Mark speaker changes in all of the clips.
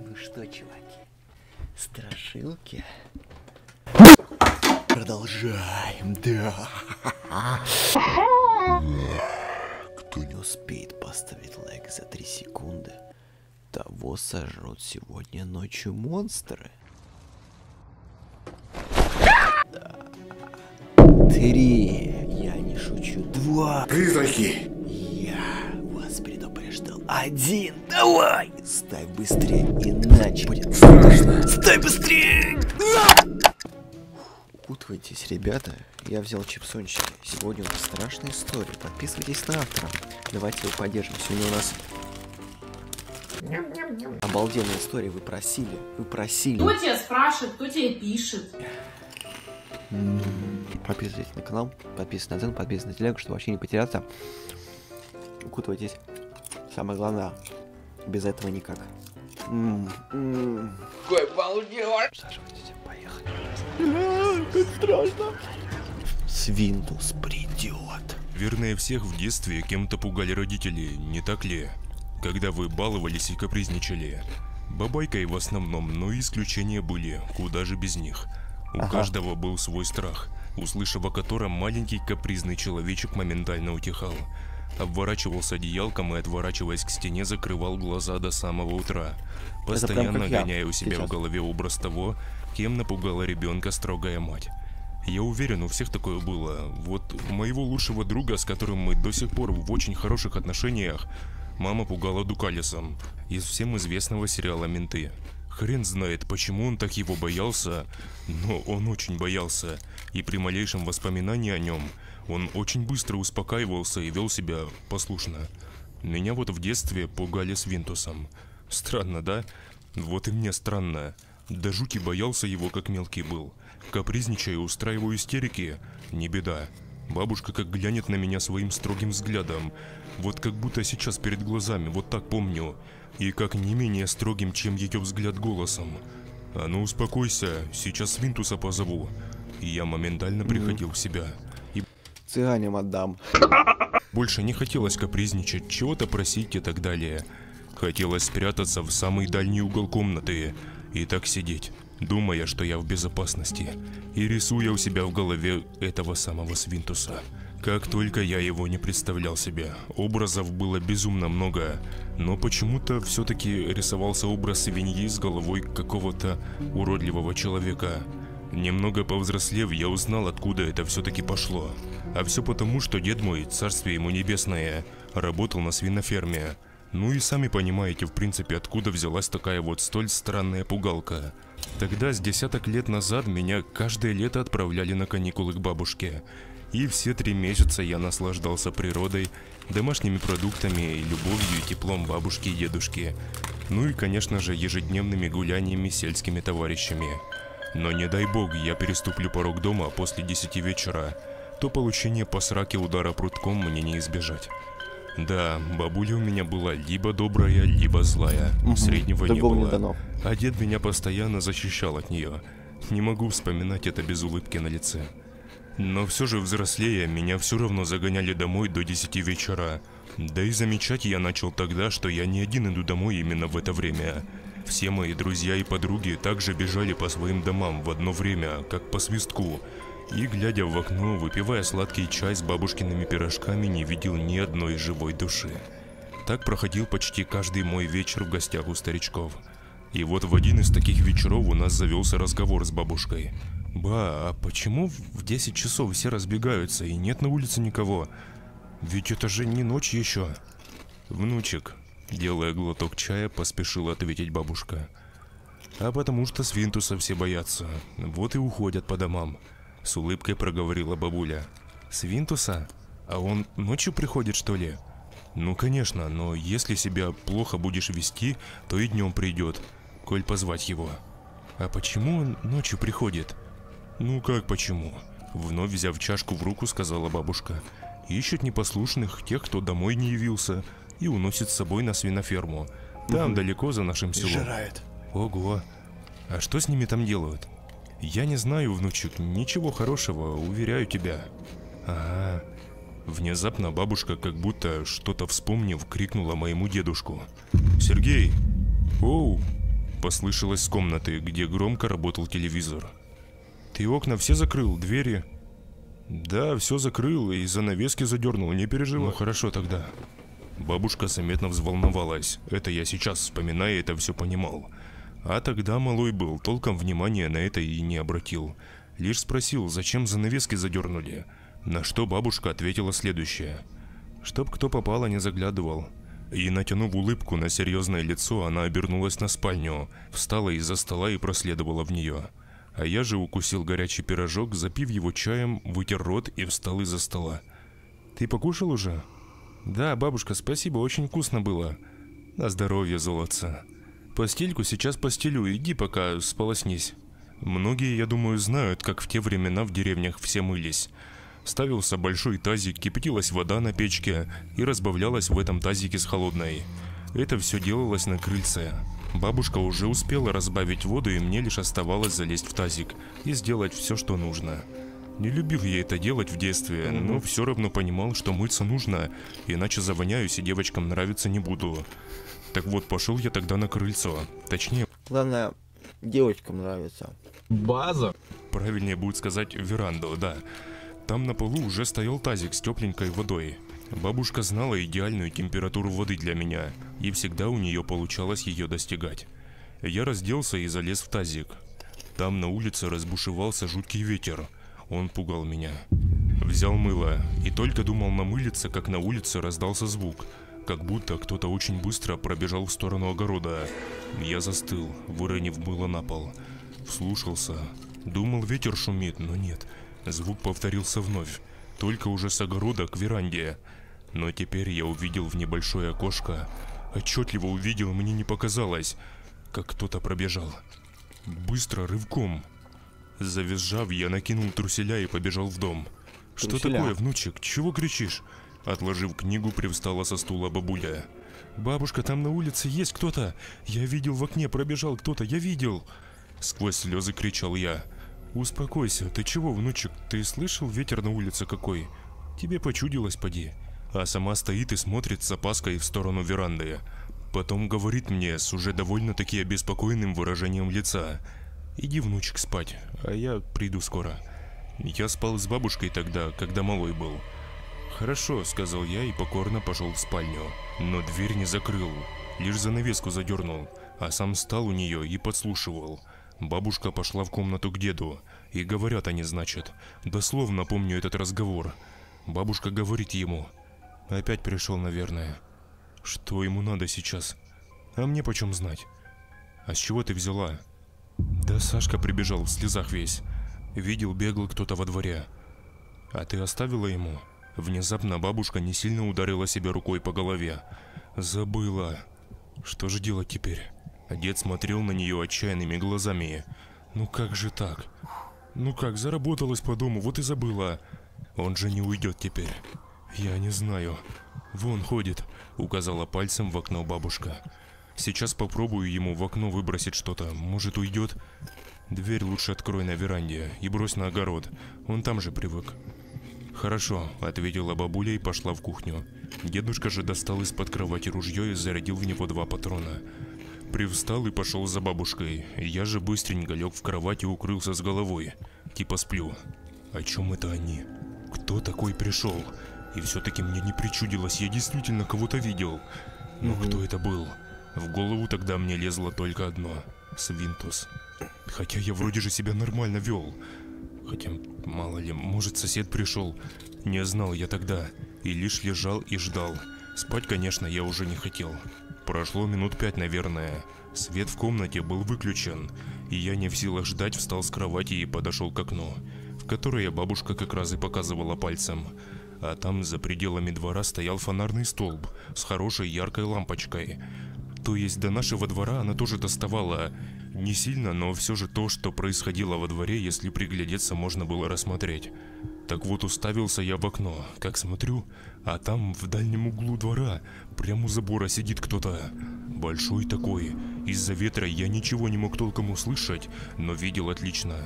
Speaker 1: Ну что, чуваки, страшилки? Продолжаем, да. Кто не успеет поставить лайк за 3 секунды, того сожрут сегодня ночью монстры. Три. Я не шучу. Два.
Speaker 2: Призраки!
Speaker 1: Я вас предупреждал. Один. Давай. Ставь быстрее, иначе будет страшно. Ставь быстрее. Укутывайтесь, ребята. Я взял чипсончики. Сегодня у нас страшная история. Подписывайтесь на автора. Давайте его поддержим. Сегодня у нас обалденная история. Вы просили. Вы просили.
Speaker 3: Кто тебя спрашивает, кто тебе пишет?
Speaker 1: Подписывайтесь на канал, подписывайтесь на цену, подписывайтесь на телегу, чтобы вообще не потеряться. Укутывайтесь. Самое главное, без этого никак. М, м. Саживайтесь, поехали. Как страшно. Свинтус придет.
Speaker 4: Вернее всех в детстве кем-то пугали родители, не так ли? Когда вы баловались и капризничали. Бабайкой в основном, но исключения были, куда же без них. У
Speaker 1: Ага.
Speaker 4: каждого был свой страх, услышав о котором маленький капризный человечек моментально утихал. Обворачивался одеялком и, отворачиваясь к стене, закрывал глаза до самого утра, постоянно гоняя у себя
Speaker 1: сейчас.
Speaker 4: в голове образ того, кем напугала ребенка строгая мать. Я уверен, у всех такое было. Вот моего лучшего друга, с которым мы до сих пор в очень хороших отношениях, мама пугала Дукалисом из всем известного сериала «Менты». Хрен знает, почему он так его боялся, но он очень боялся, и при малейшем воспоминании о нем он очень быстро успокаивался и вел себя послушно. Меня вот в детстве пугали Свинтусом. Странно, да? Вот и мне странно. Да жути боялся его, как мелкий был. Капризничая, устраиваю истерики. Не беда. Бабушка как глянет на меня своим строгим взглядом. Вот как будто сейчас перед глазами, вот так помню. И как не менее строгим, чем ее взгляд голосом. А ну успокойся, сейчас Свинтуса позову. И я моментально приходил в себя.
Speaker 1: Цыганям отдам.
Speaker 4: больше не хотелось капризничать, чего-то просить и так далее. Хотелось спрятаться в самый дальний угол комнаты и так сидеть, думая, что я в безопасности, и рисуя у себя в голове этого самого Свинтуса. Как только я его не представлял себе, образов было безумно много, но почему-то все-таки рисовался образ свиньи с головой какого-то уродливого человека. Немного повзрослев, я узнал, откуда это все-таки пошло. А все потому, что дед мой, царствие ему небесное, работал на свиноферме. Ну и сами понимаете, в принципе, откуда взялась такая вот столь странная пугалка. Тогда, с десяток лет назад, меня каждое лето отправляли на каникулы к бабушке. И все три месяца я наслаждался природой, домашними продуктами, любовью и теплом бабушки и дедушки. Ну и, конечно же, ежедневными гуляниями с сельскими товарищами. Но не дай бог, я переступлю порог дома после 10 вечера, то получение по сраке удара прутком мне не избежать. Да, бабуля у меня была либо добрая, либо злая. Среднего не
Speaker 1: Другого не
Speaker 4: было.
Speaker 1: дано.
Speaker 4: А дед меня постоянно защищал от нее. Не могу вспоминать это без улыбки на лице. Но все же взрослея, меня все равно загоняли домой до 10 вечера. Да и замечать я начал тогда, что я не один иду домой именно в это время. Все мои друзья и подруги также бежали по своим домам в одно время, как по свистку. И, глядя в окно, выпивая сладкий чай с бабушкиными пирожками, не видел ни одной живой души. Так проходил почти каждый мой вечер в гостях у старичков. И вот в один из таких вечеров у нас завелся разговор с бабушкой. «Ба, а почему в 10 часов все разбегаются и нет на улице никого? Ведь это же не ночь еще». «Внучек», делая глоток чая, поспешила ответить бабушка. «А потому что свинтуса все боятся, вот и уходят по домам», с улыбкой проговорила бабуля. «Свинтуса? А он ночью приходит, что ли?» «Ну, конечно, но если себя плохо будешь вести, то и днем придет, коль позвать его». «А почему он ночью приходит?» «Ну как почему?» Вновь взяв чашку в руку, сказала бабушка. «Ищет непослушных, тех, кто домой не явился, и уносит с собой на свиноферму. Там, далеко за нашим селом».
Speaker 1: Жирает.
Speaker 4: Ого. А что с ними там делают? Я не знаю, внучек, ничего хорошего, уверяю тебя. Ага. Внезапно бабушка, как будто что-то вспомнив, крикнула моему дедушку. «Сергей! Оу!» Послышалось с комнаты, где громко работал телевизор. «Ты окна все закрыл, двери?» «Да, все закрыл и занавески задернул, не переживай». «Ну хорошо тогда». Бабушка заметно взволновалась. Это я сейчас, вспоминая это, все понимал. А тогда малой был, толком внимания на это и не обратил. Лишь спросил, зачем занавески задернули. На что бабушка ответила следующее. Чтоб кто попало, не заглядывал. И натянув улыбку на серьезное лицо, она обернулась на спальню, встала из-за стола и проследовала в нее. А я же укусил горячий пирожок, запив его чаем, вытер рот и встал из-за стола. «Ты покушал уже?» «Да, бабушка, спасибо, очень вкусно было». «На здоровье, золотца». «Постельку сейчас постелю, иди пока сполоснись». Многие, я думаю, знают, как в те времена в деревнях все мылись. Ставился большой тазик, кипятилась вода на печке и разбавлялась в этом тазике с холодной. Это все делалось на крыльце. Бабушка уже успела разбавить воду, и мне лишь оставалось залезть в тазик и сделать все, что нужно. Не любил я это делать в детстве, но все равно понимал, что мыться нужно, иначе завоняюсь и девочкам нравиться не буду. Так вот, пошел я тогда на крыльцо. Точнее...
Speaker 1: Главное, девочкам нравится.
Speaker 2: База?
Speaker 4: Правильнее будет сказать веранду, да. Там на полу уже стоял тазик с тепленькой водой. Бабушка знала идеальную температуру воды для меня, и всегда у нее получалось ее достигать. Я разделся и залез в тазик. Там на улице разбушевался жуткий ветер. Он пугал меня. Взял мыло и только думал намылиться, как на улице раздался звук, как будто кто-то очень быстро пробежал в сторону огорода. Я застыл, выронив мыло на пол. Вслушался. Думал, ветер шумит, но нет. Звук повторился вновь, только уже с огорода к веранде. Но теперь я увидел в небольшое окошко. Отчетливо увидел, мне не показалось, как кто-то пробежал. Быстро, рывком. Завизжав, я накинул труселя и побежал в дом. «Что такое, внучек? Чего кричишь?» Отложив книгу, привстала со стула бабуля. «Бабушка, там на улице есть кто-то! Я видел в окне, пробежал кто-то, я видел!» Сквозь слезы кричал я. «Успокойся, ты чего, внучек? Ты слышал ветер на улице какой? Тебе почудилось, поди!» А сама стоит и смотрит с опаской в сторону веранды. Потом говорит мне с уже довольно-таки обеспокоенным выражением лица. «Иди, внучек, спать, а я приду скоро». Я спал с бабушкой тогда, когда малой был. «Хорошо», — сказал я и покорно пошел в спальню. Но дверь не закрыл, лишь занавеску задернул, а сам стал у нее и подслушивал. Бабушка пошла в комнату к деду, и говорят они, значит. Дословно помню этот разговор. Бабушка говорит ему. Опять пришел, наверное. Что ему надо сейчас? А мне почем знать? А с чего ты взяла? Да Сашка прибежал в слезах весь. Видел, бегал кто-то во дворе. А ты оставила ему? Внезапно бабушка не сильно ударила себя рукой по голове. Забыла. Что же делать теперь? Дед смотрел на нее отчаянными глазами. Ну как же так? Ну как, заработалась по дому, вот и забыла. Он же не уйдет теперь. Я не знаю. Вон ходит, указала пальцем в окно бабушка. Сейчас попробую ему в окно выбросить что-то. Может уйдет? Дверь лучше открой на веранде и брось на огород. Он там же привык. «Хорошо», — ответила бабуля и пошла в кухню. Дедушка же достал из-под кровати ружье и зарядил в него два патрона. Привстал и пошел за бабушкой. Я же быстренько лег в кровать и укрылся с головой. Типа сплю. О чем это они? Кто такой пришел? И все-таки мне не причудилось, я действительно кого-то видел. Но угу. кто это был? В голову тогда мне лезло только одно. Свинтус. Хотя я вроде же себя нормально вел. Хотя, мало ли, может сосед пришел. Не знал я тогда. И лишь лежал и ждал. Спать, конечно, я уже не хотел. Прошло минут пять, наверное. Свет в комнате был выключен, и я не в силах ждать встал с кровати и подошел к окну, в которое бабушка как раз и показывала пальцем. А там за пределами двора стоял фонарный столб с хорошей яркой лампочкой. То есть до нашего двора она тоже доставала. Не сильно, но все же то, что происходило во дворе, если приглядеться, можно было рассмотреть. Так вот уставился я в окно, как смотрю, а там в дальнем углу двора, прямо у забора сидит кто-то. Большой такой. Из-за ветра я ничего не мог толком услышать, но видел отлично.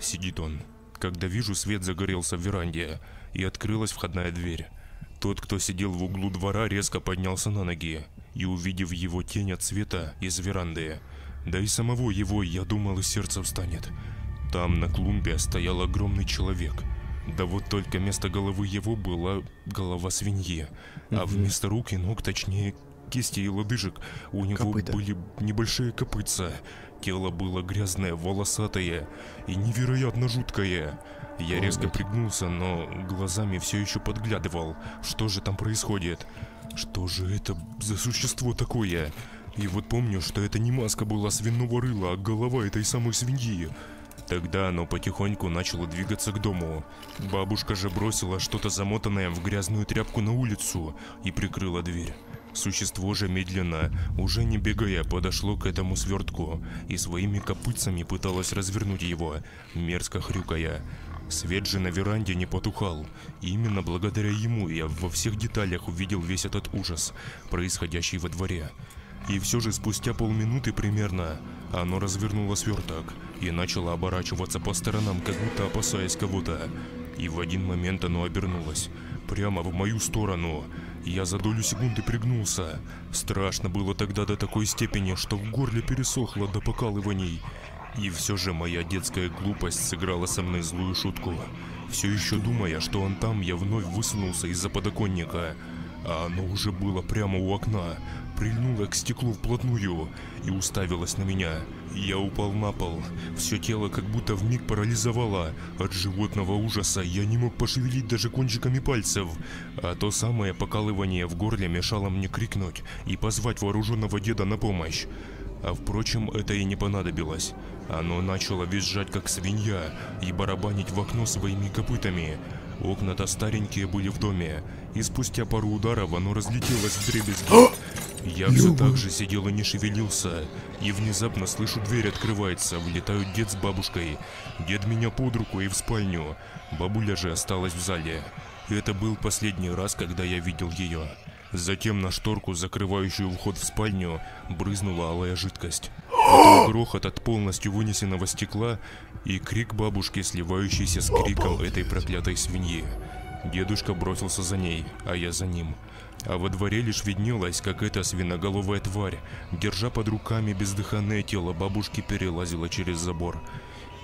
Speaker 4: Сидит он. Когда вижу, свет загорелся в веранде, и открылась входная дверь. Тот, кто сидел в углу двора, резко поднялся на ноги и, увидев его тень от света из веранды, да и самого его, я думал, и сердце встанет. Там на клумбе стоял огромный человек. Да вот только вместо головы его была голова свиньи, а вместо рук и ног, точнее кисти и лодыжек, у него
Speaker 1: Копыта.
Speaker 4: были небольшие копытца. Тело было грязное, волосатое и невероятно жуткое. Я резко пригнулся, но глазами все еще подглядывал, что же там происходит. Что же это за существо такое? И вот помню, что это не маска была свиного рыла, а голова этой самой свиньи. Тогда оно потихоньку начало двигаться к дому. Бабушка же бросила что-то замотанное в грязную тряпку на улицу и прикрыла дверь. Существо же медленно, уже не бегая, подошло к этому свертку и своими копытцами пыталось развернуть его, мерзко хрюкая. Свет же на веранде не потухал, и именно благодаря ему я во всех деталях увидел весь этот ужас, происходящий во дворе. И все же спустя полминуты примерно оно развернуло сверток и начало оборачиваться по сторонам, как будто опасаясь кого-то. И в один момент оно обернулось, прямо в мою сторону. Я за долю секунды пригнулся. Страшно было тогда до такой степени, что в горле пересохло до покалываний. И все же моя детская глупость сыграла со мной злую шутку. Все еще думая, что он там, я вновь высунулся из-за подоконника. А оно уже было прямо у окна, прильнуло к стеклу вплотную и уставилось на меня. Я упал на пол. Все тело как будто вмиг парализовало. От животного ужаса я не мог пошевелить даже кончиками пальцев. А то самое покалывание в горле мешало мне крикнуть и позвать вооруженного деда на помощь. А впрочем, это и не понадобилось. Оно начало визжать как свинья и барабанить в окно своими копытами. Окна-то старенькие были в доме, и спустя пару ударов оно разлетелось в дребезги. Я все так же сидел и не шевелился, и внезапно слышу дверь открывается, влетают дед с бабушкой. Дед меня под руку и в спальню, бабуля же осталась в зале. Это был последний раз, когда я видел ее. Затем на шторку, закрывающую вход в спальню, брызнула алая жидкость. Потом грохот от полностью вынесенного стекла и крик бабушки, сливающийся с криком этой проклятой свиньи. Дедушка бросился за ней, а я за ним. А во дворе лишь виднелось, как эта свиноголовая тварь, держа под руками бездыханное тело бабушки, перелазила через забор.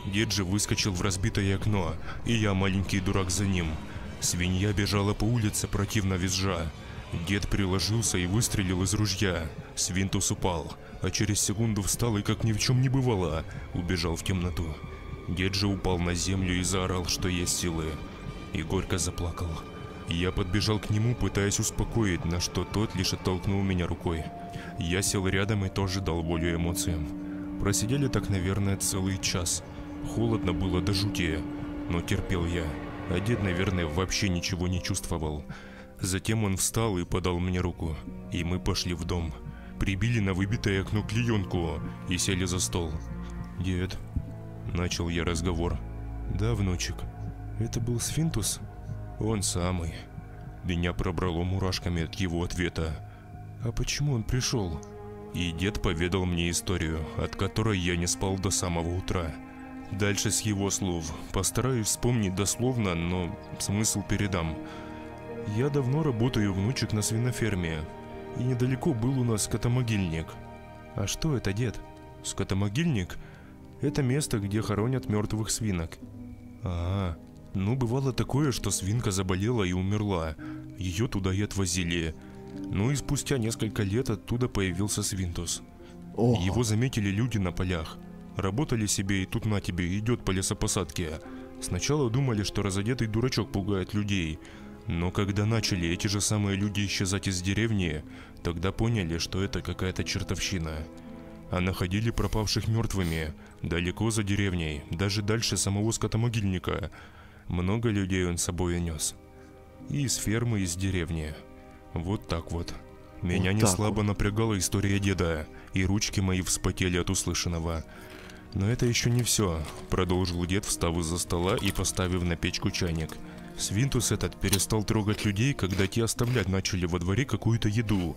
Speaker 4: Дед же выскочил в разбитое окно, и я, маленький дурак, за ним. Свинья бежала по улице, противно визжа. Дед приложился и выстрелил из ружья. Свинтус упал, а через секунду встал и, как ни в чем не бывало, убежал в темноту. Дед же упал на землю и заорал, что есть силы. И горько заплакал. Я подбежал к нему, пытаясь успокоить, на что тот лишь оттолкнул меня рукой. Я сел рядом и тоже дал волю эмоциям. Просидели так, наверное, целый час. Холодно было до жути, но терпел я. А дед, наверное, вообще ничего не чувствовал. Затем он встал и подал мне руку, и мы пошли в дом. Прибили на выбитое окно клеенку и сели за стол. «Дед», — начал я разговор. «Да, внучек, это был Сфинтус?» «Он самый». Меня пробрало мурашками от его ответа. «А почему он пришел?» И дед поведал мне историю, от которой я не спал до самого утра. Дальше с его слов. Постараюсь вспомнить дословно, но смысл передам. Я давно работаю внучек на свиноферме, и недалеко был у нас скотомогильник. А что это, дед? Скотомогильник? Это место, где хоронят мертвых свинок. А, ну бывало такое, что свинка заболела и умерла. Ее туда и отвозили. Ну и спустя несколько лет оттуда появился свинтус.
Speaker 1: Ого.
Speaker 4: Его заметили люди на полях. Работали себе и тут на тебе идет по лесопосадке. Сначала думали, что разодетый дурачок пугает людей. Но когда начали эти же самые люди исчезать из деревни, тогда поняли, что это какая-то чертовщина. А находили пропавших мертвыми, далеко за деревней, даже дальше самого скотомогильника. Много людей он с собой нес. И из фермы, и из деревни. Вот так вот. Меня
Speaker 1: Вот
Speaker 4: не слабо напрягала история деда, и ручки мои вспотели от услышанного. Но это еще не все, продолжил дед, встав из-за стола и поставив на печку чайник. Свинтус этот перестал трогать людей, когда те оставлять начали во дворе какую-то еду.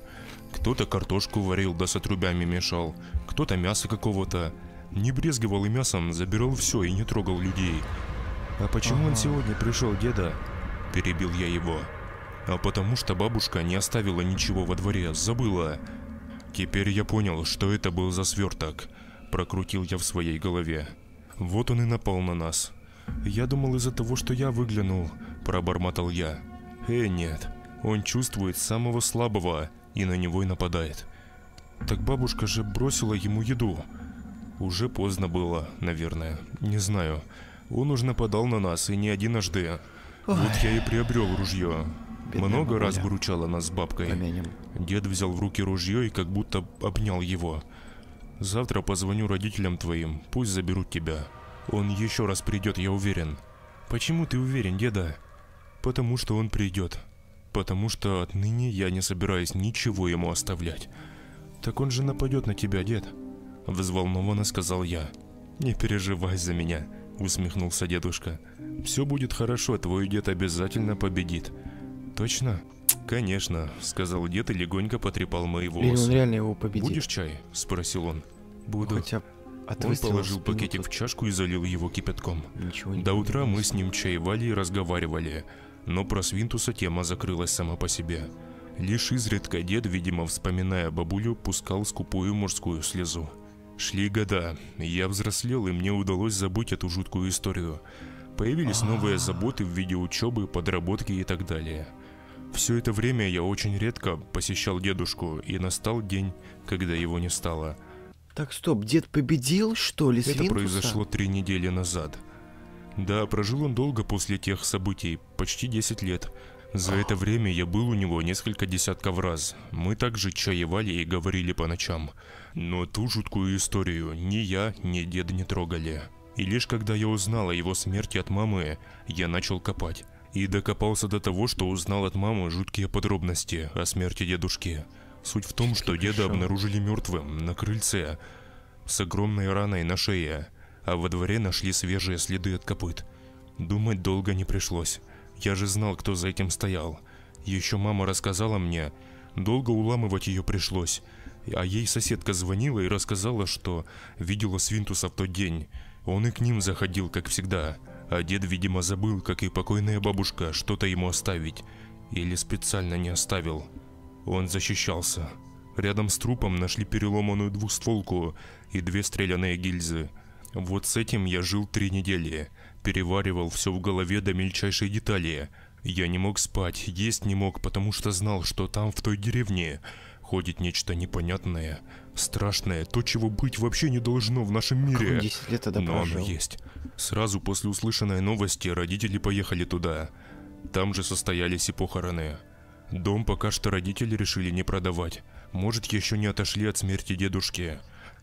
Speaker 4: Кто-то картошку варил, да с отрубями мешал, кто-то мясо какого-то. Не брезгивал и мясом, забирал все и не трогал людей. «А почему он сегодня пришел, деда?» Перебил я его. а потому что бабушка не оставила ничего во дворе, забыла. Теперь я понял, что это был за сверток. Прокрутил я в своей голове. Вот он и напал на нас. Я думал из-за того, что я выглянул, пробормотал я. Э, нет. Он чувствует самого слабого и на него и нападает. Так бабушка же бросила ему еду. Уже поздно было, наверное. Не знаю. Он уж нападал на нас и не единожды. Ой. Вот я и приобрел ружье. Бедная Много бабуля. раз выручала нас с бабкой. Помянем. Дед взял в руки ружье и как будто обнял его. Завтра позвоню родителям твоим, пусть заберут тебя. Он еще раз придет, я уверен. Почему ты уверен, деда? Потому что он придет. Потому что отныне я не собираюсь ничего ему оставлять. Так он же нападет на тебя, дед. Взволнованно сказал я. Не переживай за меня, усмехнулся дедушка. Все будет хорошо, твой дед обязательно победит. Точно? Конечно, сказал дед и легонько потрепал мои волосы. Или
Speaker 1: он реально его победит?
Speaker 4: Будешь чай? Спросил он.
Speaker 1: Буду. Хотя
Speaker 4: от он положил пакетик в чашку и залил его кипятком. Ничего не До утра мы с ним чаевали и разговаривали, но про Свинтуса тема закрылась сама по себе. Лишь изредка дед, видимо, вспоминая бабулю, пускал скупую мужскую слезу. Шли года, я взрослел, и мне удалось забыть эту жуткую историю. Появились новые заботы в виде учебы, подработки и так далее. Все это время я очень редко посещал дедушку, и настал день, когда его не стало.
Speaker 1: Так, стоп, дед победил, что ли,
Speaker 4: Это произошло три недели назад. Да, прожил он долго после тех событий, почти 10 лет. За это время я был у него несколько десятков раз. Мы также чаевали и говорили по ночам. Но ту жуткую историю ни я, ни дед не трогали. И лишь когда я узнал о его смерти от мамы, я начал копать. И докопался до того, что узнал от мамы жуткие подробности о смерти дедушки. Суть в том, что деда обнаружили мертвым на крыльце с огромной раной на шее, а во дворе нашли свежие следы от копыт. Думать долго не пришлось. Я же знал, кто за этим стоял. Еще мама рассказала мне, долго уламывать ее пришлось. А ей соседка звонила и рассказала, что видела Свинтуса в тот день. Он и к ним заходил, как всегда. А дед, видимо, забыл, как и покойная бабушка, что-то ему оставить. Или специально не оставил. Он защищался. Рядом с трупом нашли переломанную двухстволку и две стреляные гильзы. Вот с этим я жил три недели. Переваривал все в голове до мельчайшей детали. Я не мог спать, есть не мог, потому что знал, что там, в той деревне, ходит нечто непонятное, страшное, то, чего быть вообще не должно в нашем мире.
Speaker 1: 10 лет тогда
Speaker 4: Но оно есть. Сразу после услышанной новости родители поехали туда. Там же состоялись и похороны. Дом пока что родители решили не продавать. Может, еще не отошли от смерти дедушки.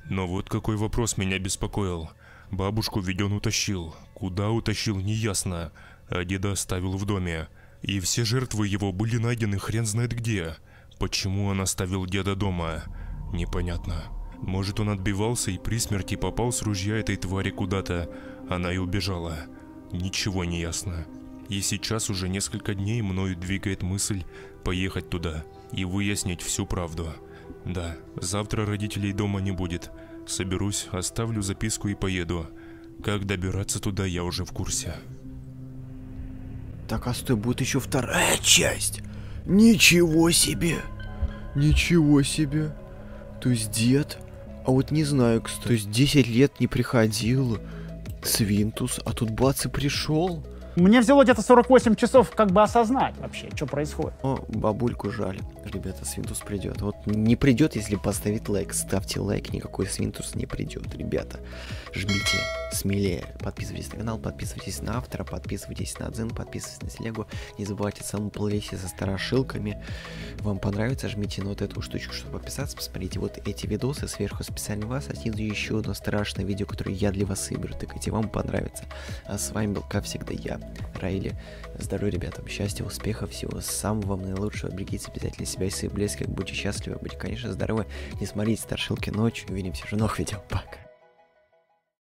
Speaker 4: Но вот какой вопрос меня беспокоил. Бабушку ведь он утащил. Куда утащил, неясно. А деда оставил в доме. И все жертвы его были найдены хрен знает где. Почему он оставил деда дома? Непонятно. Может, он отбивался и при смерти попал с ружья этой твари куда-то. Она и убежала. Ничего не ясно. И сейчас уже несколько дней мною двигает мысль поехать туда и выяснить всю правду. Да, завтра родителей дома не будет. Соберусь, оставлю записку и поеду. Как добираться туда, я уже в курсе.
Speaker 1: Так, а стой, будет еще вторая часть. Ничего себе! Ничего себе! То есть дед... А вот не знаю, кстати. То есть 10 лет не приходил Свинтус, а тут бац и пришел.
Speaker 2: Мне взяло где-то 48 часов как бы осознать вообще, что происходит.
Speaker 1: О, бабульку жаль. Ребята, Свинтус придет. Вот не придет, если поставить лайк. Ставьте лайк, никакой Свинтус не придет. Ребята, жмите смелее. Подписывайтесь на канал, подписывайтесь на автора, подписывайтесь на Дзен, подписывайтесь на Телегу. Не забывайте саму плейлисте со старошилками. Вам понравится, жмите на вот эту штучку, чтобы подписаться. Посмотрите вот эти видосы. Сверху специально вас. Один еще одно страшное видео, которое я для вас выберу. Тыкайте, вам понравится. А с вами был, как всегда, я, Райли. Здоровья, ребятам, счастья, успехов, всего самого вам наилучшего. Берегите обязательно себя и своих близких. Будьте счастливы, будьте, конечно, здоровы. Не смотрите старшилки ночью. Увидимся в новых видео. Пока.